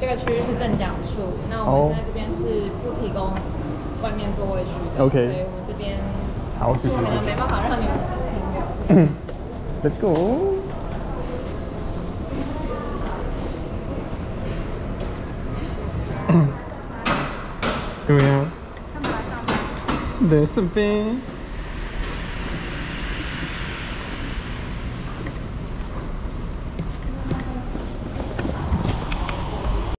这个区域是正讲处，那我们现在这边是不提供外面座位区的 OK 所以我们这边好，谢谢可能谢。没办法让你们 Let's go。怎么样？是的，是呗。